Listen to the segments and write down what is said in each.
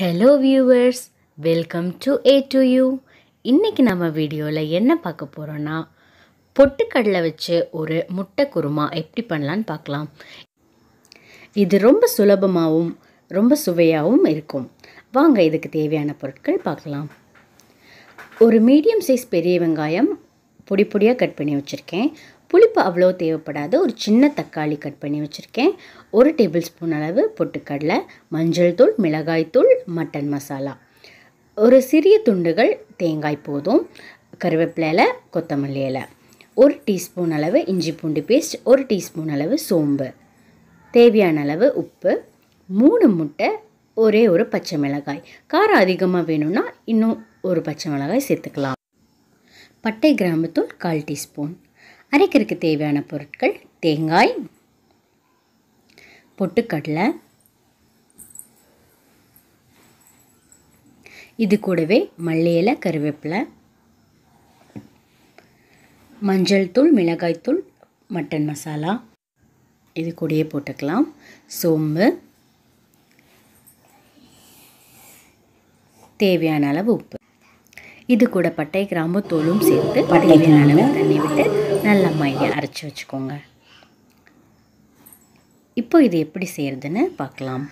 Hello viewers welcome to A to U இன்றைக்கி நம்ம வீடியோவில் என்ன பார்க்க போகிறோன்னா பொட்டுக்கடலை வச்சு ஒரு முட்டை குருமா எப்படி பண்ணலான்னு பார்க்கலாம். இது ரொம்ப சுலபமாகவும் ரொம்ப சுவையாகவும் இருக்கும். வாங்க இதுக்கு தேவையான பொருட்கள் பார்க்கலாம். ஒரு மீடியம் சைஸ் பெரிய வெங்காயம் பொடி பொடியாக கட் பண்ணி வச்சுருக்கேன். புளிப்பு அவ்வளோ தேவைப்படாத ஒரு சின்ன தக்காளி கட் பண்ணி வச்சுருக்கேன். ஒரு டேபிள் ஸ்பூன் அளவு பொட்டுக்கடலை மஞ்சள் தூள் மிளகாய் தூள் மட்டன் மசாலா. ஒரு சிறிய துண்டுகள் தேங்காய் போதும் கருவேப்பிலை இலை கொத்தமல்லி இலை. ஒரு டீஸ்பூன் அளவு இஞ்சி பூண்டு பேஸ்ட் ஒரு டீஸ்பூன் அளவு சோம்பு. தேவையான அளவு உப்பு மூணு முட்டை ஒரே ஒரு பச்சை மிளகாய். காரம் அதிகமாக வேணும்னா இன்னும் ஒரு பச்சை மிளகாய் சேர்த்துக்கலாம். பட்டை கிராம்புத்தூள் கால் டீஸ்பூன். அரைக்கிறதுக்கு தேவையான பொருட்கள் தேங்காய் பொட்டுக்கடலை. இது கூடவே மல்லி இலை கருவேப்பிலை மஞ்சள் தூள் மிளகாய் தூள் மட்டன் மசாலா. இது கூடயே போட்டுக்கலாம். சோம்பு. தேவையான அளவு உப்பு. இது கூட பட்டை கிராம்பு தோலும் சேர்த்து தேவையான அளவு தண்ணி விட்டு நல்லா மைய அரைச்சி வச்சுக்கோங்க. இப்போ இது எப்படி செய்கிறதுன்னு பார்க்கலாம்.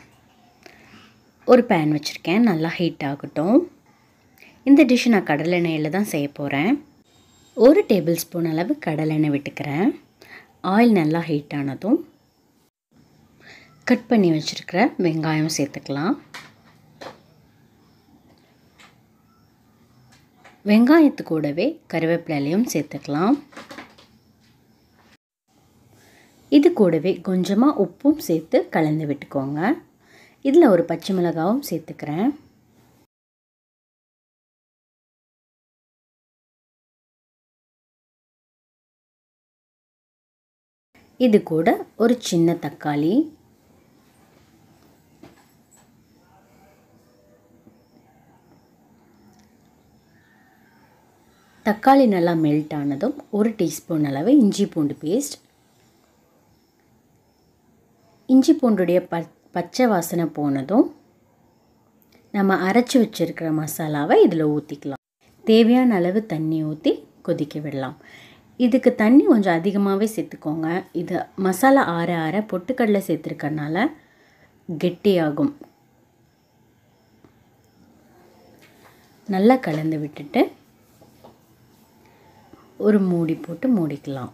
ஒரு பேன் வச்சுருக்கேன் நல்லா ஹீட் ஆகட்டும். இந்த டிஷ் நான் கடலெண்ணெயில் தான் செய்ய போகிறேன் ஒரு டேபிள் ஸ்பூன் அளவு கடலெண்ணெய் விட்டுக்கிறேன். ஆயில் நல்லா ஹீட் ஆனதும் கட் பண்ணி வச்சுருக்கிற வெங்காயம் சேர்த்துக்கலாம். வெங்காயத்து கூடவே கருவேப்பிலையும் சேர்த்துக்கலாம். இது கூடவே கொஞ்சமாக உப்பும் சேர்த்து கலந்து விட்டுக்கோங்க. இதில் ஒரு பச்சை மிளகாவும் சேர்த்துக்கிறேன். இது கூட ஒரு சின்ன தக்காளி. தக்காளி நல்லா மெல்ட் ஆனதும் ஒரு டீஸ்பூன் அளவு இஞ்சி பூண்டு பேஸ்ட் இஞ்சி பூண்டுடைய ப பச்சை வாசனை போனதும் நம்ம அரைச்சி வச்சுருக்கிற மசாலாவை இதில் ஊற்றிக்கலாம் தேவையான அளவு தண்ணி ஊற்றி கொதிக்க விடலாம். இதுக்கு தண்ணி கொஞ்சம் அதிகமாகவே சேர்த்துக்கோங்க. இது மசாலா ஆற ஆற பொட்டுக்கடலை சேர்த்துருக்கறனால கெட்டியாகும். நல்லா கலந்து விட்டுட்டு ஒரு மூடி போட்டு மூடிக்கலாம்.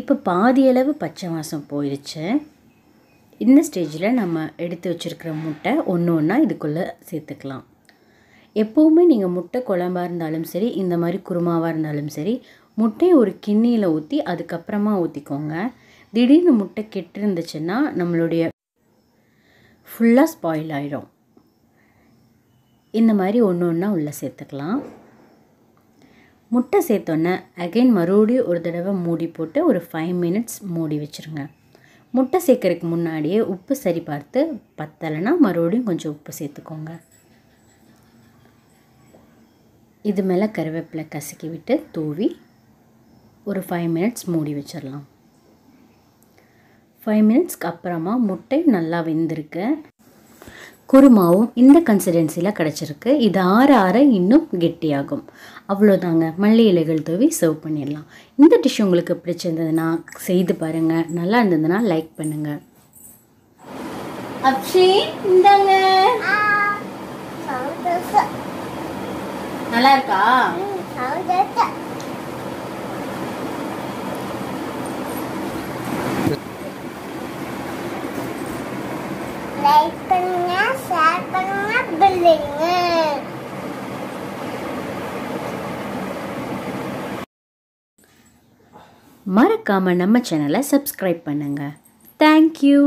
இப்போ பாதியளவு பச்சை வாசம் போயிடுச்சு. இந்த ஸ்டேஜில் நம்ம எடுத்து வச்சுருக்கிற முட்டை ஒன்று ஒன்றா இதுக்குள்ளே சேர்த்துக்கலாம். எப்போவுமே நீங்கள் முட்டை குழம்பாக இருந்தாலும் சரி இந்த மாதிரி குருமாவாக இருந்தாலும் சரி முட்டையை ஒரு கிண்ணியில் ஊற்றி அதுக்கப்புறமா ஊற்றிக்கோங்க திடீர்னு முட்டை கெட்டு இருந்துச்சுன்னா நம்மளுடைய ஃபுல்லாக ஸ்பாயில் ஆகிடும் இந்த மாதிரி ஒன்று ஒன்றா உள்ளே சேர்த்துக்கலாம். முட்டை சேர்த்தோன்னே அகைன் மறுபடியும் ஒரு தடவை மூடி போட்டு ஒரு ஃபைவ் மினிட்ஸ் மூடி வச்சுருங்க. முட்டை சேர்க்கறதுக்கு முன்னாடியே உப்பு சரி பார்த்து பத்தலைன்னா மறுபடியும் கொஞ்சம் உப்பு சேர்த்துக்கோங்க. இது மேலே கருவேப்பிலை கசக்கி விட்டு தூவி ஒரு ஃபைவ் மினிட்ஸ் மூடி வச்சிடலாம் ஃபைவ் மினிட்ஸ்க்கு அப்புறமா முட்டை நல்லா வெந்திருக்கு. குருமாவும் இந்த கன்சிடென்சியில் கிடச்சிருக்கு. இது ஆற ஆற இன்னும் கெட்டியாகும். அவ்வளோதாங்க மல்லி இலைகள் தூவி சர்வ் பண்ணிடலாம். இந்த டிஷ் உங்களுக்கு பிடிச்சிருந்ததுன்னா செய்து பாருங்கள் நல்லா இருந்ததுன்னா லைக் பண்ணுங்கள் இந்தாங்க. நல்லா இருக்கா? லைக் பண்ணுங்க. ஷேர் பண்ணுங்க பில்லுங்க மறக்காமல் நம்ம சேனலை சப்ஸ்கிரைப் பண்ணுங்கள் தேங்க்யூ